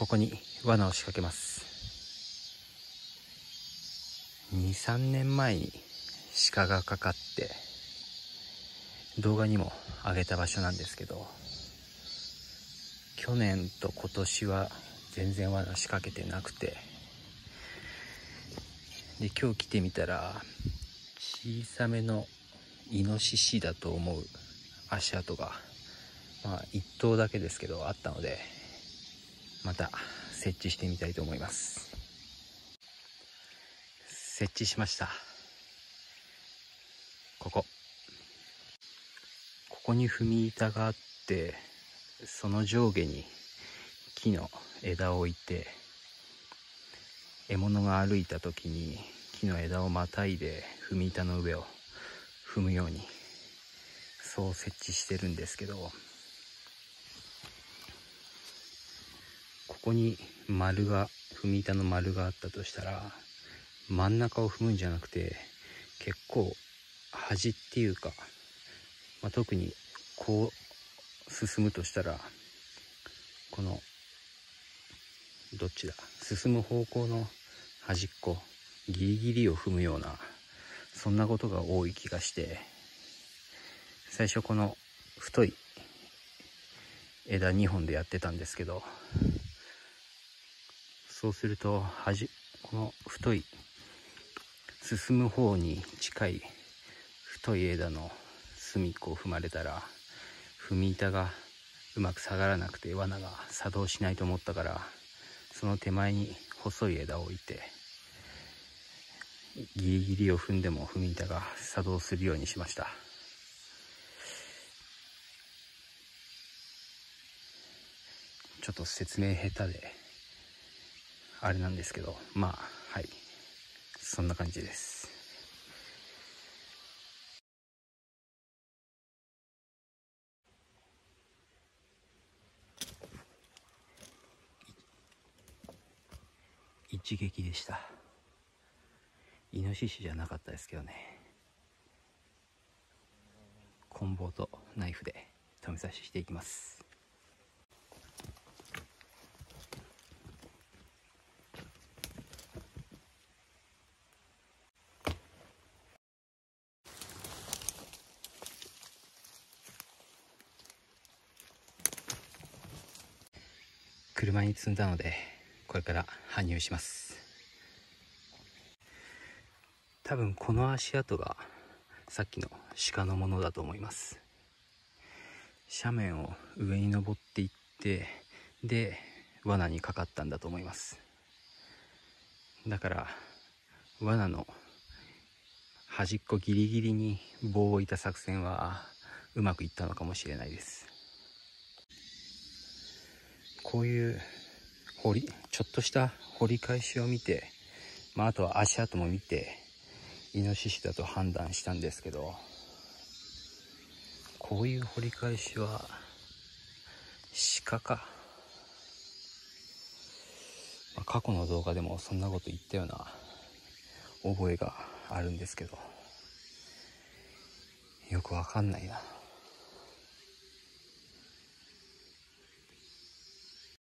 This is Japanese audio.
ここに罠を仕掛けます。23年前に鹿がかかって動画にも上げた場所なんですけど去年と今年は全然罠仕掛けてなくてで今日来てみたら小さめのイノシシだと思う足跡がまあ1頭だけですけどあったのでまた設置してみたいと思います。設置しました。ここ。ここに踏み板があってその上下に木の枝を置いて獲物が歩いた時に木の枝をまたいで踏み板の上を踏むようにそう設置してるんですけどここに丸が踏み板の丸があったとしたら真ん中を踏むんじゃなくて結構端っていうか、まあ、特にこう進むとしたらこのどっちだ進む方向の端っこギリギリを踏むようなそんなことが多い気がして最初この太い枝2本でやってたんですけどそうすると端この太い進む方に近い太い枝の隅っこを踏まれたら踏み板がうまく下がらなくて罠が作動しないと思ったからその手前に細い枝を置いてギリギリを踏んでも踏み板が作動するようにしました。ちょっと説明下手であれなんですけどまあはい。そんな感じです。一撃でした。イノシシじゃなかったですけどね。棍棒とナイフで止め刺ししていきます。車に積んだのでこれから搬入します。多分この足跡がさっきの鹿のものだと思います。斜面を上に登っていってで罠にかかったんだと思います。だから罠の端っこギリギリに棒を置いた作戦はうまくいったのかもしれないです。こういう掘りちょっとした掘り返しを見て、まあ、あとは足跡も見てイノシシだと判断したんですけどこういう掘り返しは鹿か、まあ、過去の動画でもそんなこと言ったような覚えがあるんですけどよくわかんないな。